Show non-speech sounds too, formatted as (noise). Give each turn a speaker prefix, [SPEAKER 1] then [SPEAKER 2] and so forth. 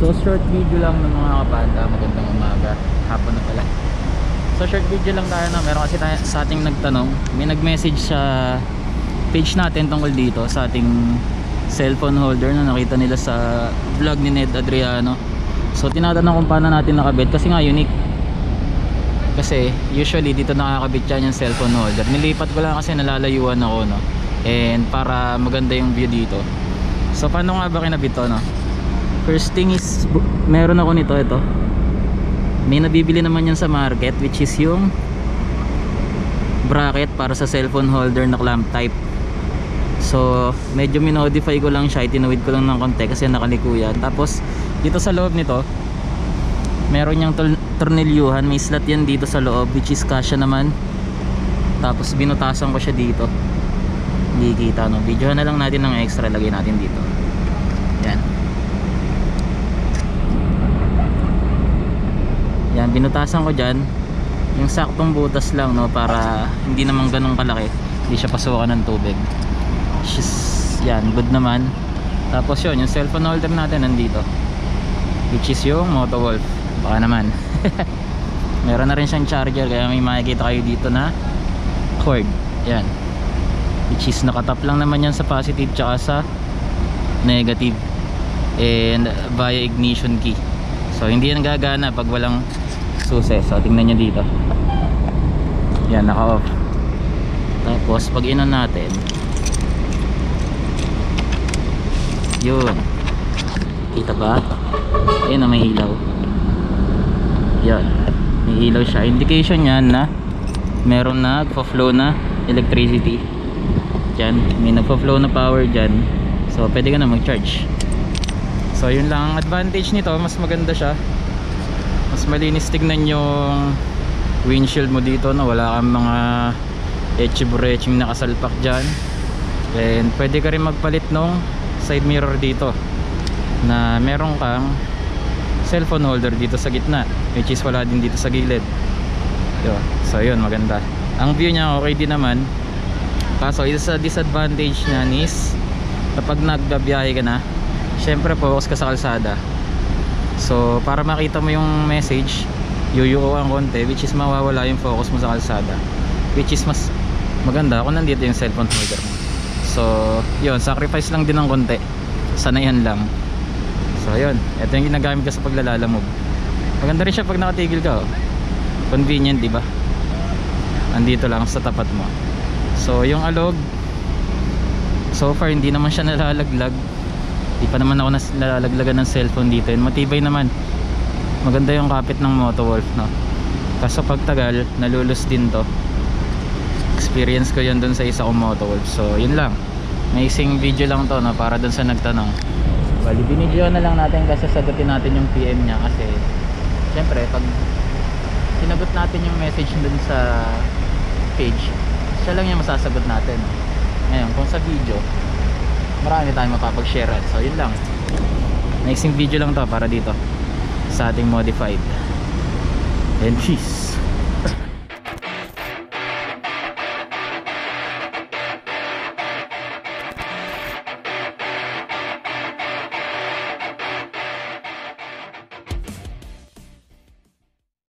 [SPEAKER 1] So short video lang ng mga kabanda, magandang umaga, hapon na pala. So short video lang tayo na meron kasi tayo, sa ating nagtanong, may nag-message sa page natin tungkol dito sa ating cellphone holder na nakita nila sa vlog ni Ned Adriano. So tinatanong kung paano natin nakabit kasi nga unique. Kasi usually dito nakakabit yan yung cellphone holder. Nilipat ko lang kasi nalalayuan ako no. And para maganda yung view dito. So paano nga ba kinabit to no? First thing is meron ako nito ito. May nabibili naman yan sa market which is yung bracket para sa cellphone holder na clamp type. So, medyo minodify ko lang siya, itinawid ko lang ng konti kasi nakaliko yan. Tapos, dito sa loob nito, meron tor- tornilyuhan, may slot yan dito sa loob which is kasya naman. Tapos, binutasan ko siya dito. Hindi kita no. Videohan na lang natin ng extra, lagay natin dito. Yan. Yan, binutasan ko dyan. Yung saktong butas lang no, para hindi naman ganun kalaki. Hindi siya pasukan ng tubig. She's, yan, good naman. Tapos yun, yung cellphone holder natin nandito. Which is yung Motowolf. Baka naman. (laughs) Meron na rin siyang charger kaya may makikita kayo dito na cord. Yan. Which is nakatap lang naman yan sa positive tsaka sa negative. And via ignition key. So hindi yan gagana pag walang susi. So tingnan nyo dito. Yan, naka-off. Tapos pag inon natin, yun. Kita ba? Ayun na may ilaw. Yan. May ilaw siya. Indication yan na meron na nagpa-flow na electricity. Diyan. May nagpa-flow na power dyan. So pwede ka na mag-charge. So yun lang ang advantage nito. Mas maganda siya. Mas malinis tignan yung windshield mo dito na wala kang mga etchibureching nakasalpak dyan. And pwede ka rin magpalit nung side mirror dito na meron kang cellphone holder dito sa gitna which is wala din dito sa gilid yun. so yun maganda ang view niya okay din naman kaso isa sa disadvantage niya is kapag nagbabiyahe ka na syempre focus ka sa kalsada so para makita mo yung message yuyuko ang konti which is mawawala yung focus mo sa kalsada. Which is mas maganda kung nandito yung cellphone holder mo. So yun sacrifice lang din ng konti. Sanayan lang. So yun. Ito yung ginagamit ko sa paglalalamog maganda rin siya pag nakatigil ka oh. convenient di ba? Andito lang sa tapat mo. So yung alog so far hindi naman siya nalalaglag di pa naman ako nalalaglagan ng cellphone dito yun. Matibay naman. Maganda yung kapit ng Motowolf no? Kaso pag tagal nalulus din to. Experience ko yun dun sa isa kong Motowolf. So yun lang. Amazing video lang to no? Para dun sa nagtanong. Bali binidyo na lang natin kasi sagutin natin yung PM niya kasi syempre pag sinagot natin yung message dun sa page siya lang yung masasagot natin. Ngayon kung sa video marami tayong mapapag-share so yun lang. Amazing video lang to para dito sa ating modified. And peace